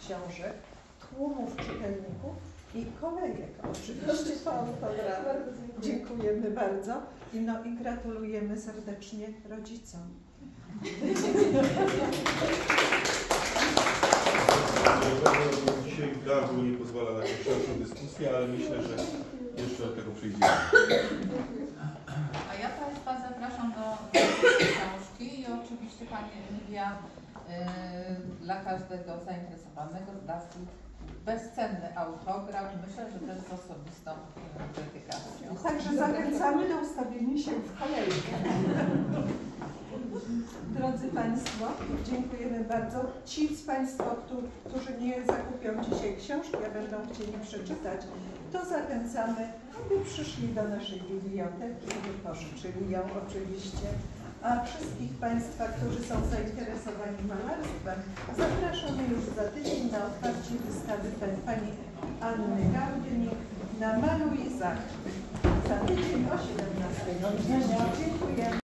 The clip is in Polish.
książek, tłumów czytelników i kolejek oczywiście po autografach. Dziękujemy bardzo i, no, i gratulujemy serdecznie rodzicom. Dzisiaj gardło nie pozwala na jakąś szerszą dyskusję, ale myślę, że jeszcze do tego przyjdziemy. A ja Państwa zapraszam do książki i oczywiście Pani Emilia y, dla każdego zainteresowanego zdarzy bezcenny autograf. Myślę, że też z osobistą dedykacją. Także zachęcamy do ustawienia się w kolejkę. Drodzy Państwo, dziękujemy bardzo. Ci z Państwa, którzy, nie zakupią dzisiaj książki, a będą chcieli przeczytać, to zachęcamy, aby przyszli do naszej biblioteki i wypożyczyli ją oczywiście. A wszystkich Państwa, którzy są zainteresowani malarstwem, zapraszamy już za tydzień na otwarcie wystawy Pani Anny Gałdynik na Maluj Zachwyt. Za tydzień o 17 godzinie. Dziękujemy.